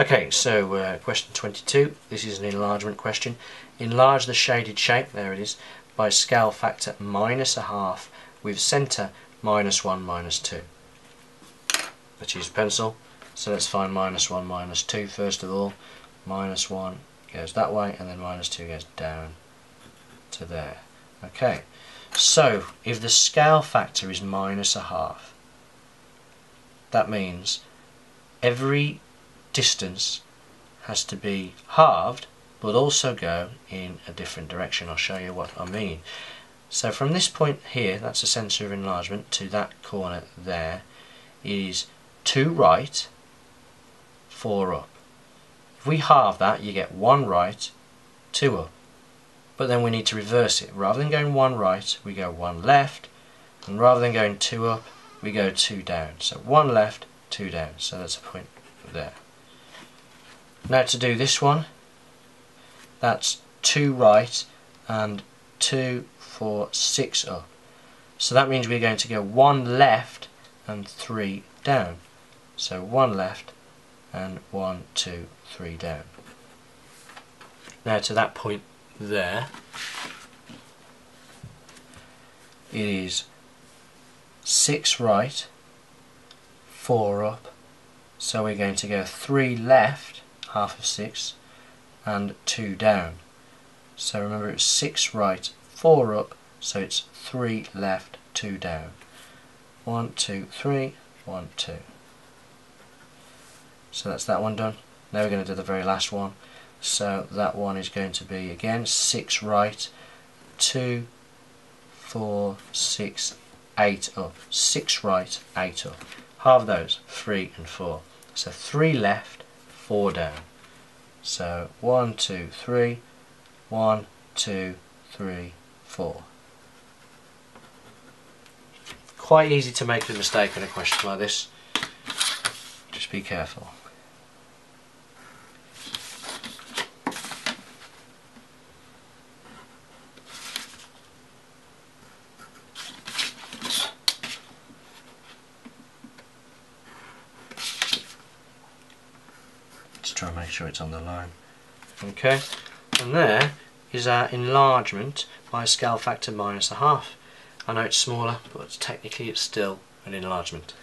Okay, so uh, question 22. This is an enlargement question. Enlarge the shaded shape, there it is, by scale factor minus a half with centre minus 1 minus 2. Let's use pencil. So let's find minus 1 minus 2 first of all. Minus 1 goes that way and then minus 2 goes down to there. Okay, so if the scale factor is minus a half, that means every distance has to be halved but also go in a different direction. I'll show you what I mean. So from this point here, that's the centre of enlargement, to that corner there, is 2 right, 4 up. If we halve that, you get 1 right, 2 up. But then we need to reverse it. Rather than going 1 right, we go 1 left, and rather than going 2 up, we go 2 down. So 1 left, 2 down. So that's a point there. Now to do this one, that's 2 right and 2, 4, 6 up. So that means we're going to go 1 left and 3 down. So 1 left and 1, 2, 3 down. Now to that point there, it is 6 right, 4 up, so we're going to go 3 left, half of 6, and 2 down. So remember it's 6 right, 4 up, so it's 3 left, 2 down. 1, 2, 3, 1, 2. So that's that one done. Now we're going to do the very last one. So that one is going to be again 6 right, 2, 4, 6, 8 up. 6 right, 8 up. Half those, 3 and 4. So 3 left, 4 down. So one, two, three, one, two, three, four. Quite easy to make a mistake in a question like this. Just be careful. Try and make sure it's on the line. Okay, and there is our enlargement by a scale factor minus a half. I know it's smaller, but technically it's still an enlargement.